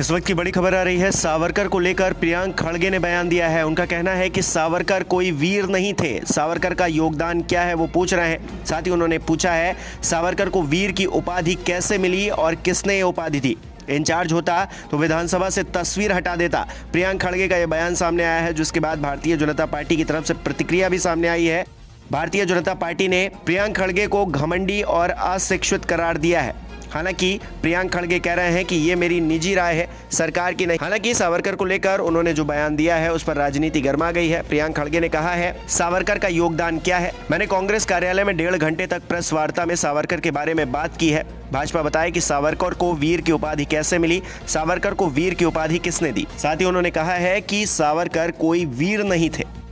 इस वक्त की बड़ी खबर आ रही है, सावरकर को लेकर प्रियांक खड़गे ने बयान दिया है। उनका कहना है कि सावरकर कोई वीर नहीं थे। सावरकर का योगदान क्या है, वो पूछ रहे हैं। साथ ही उन्होंने पूछा है, सावरकर को वीर की उपाधि कैसे मिली और किसने ये उपाधि दी? इंचार्ज होता तो विधानसभा से तस्वीर हटा देता। प्रियांक खड़गे का यह बयान सामने आया है, जिसके बाद भारतीय जनता पार्टी की तरफ़ से प्रतिक्रिया भी सामने आई है। भारतीय जनता पार्टी ने प्रियांक खड़गे को घमंडी और अशिक्षित करार दिया है। हालाँकि प्रियांक खड़गे कह रहे हैं कि ये मेरी निजी राय है, सरकार की नहीं। हालाँकि सावरकर को लेकर उन्होंने जो बयान दिया है, उस पर राजनीति गर्मा गई है। प्रियांक खड़गे ने कहा है, सावरकर का योगदान क्या है? मैंने कांग्रेस कार्यालय में डेढ़ घंटे तक प्रेस वार्ता में सावरकर के बारे में बात की है। भाजपा बताया कि सावरकर को वीर की उपाधि कैसे मिली, सावरकर को वीर की उपाधि किसने दी? साथ ही उन्होंने कहा है कि सावरकर कोई वीर नहीं थे।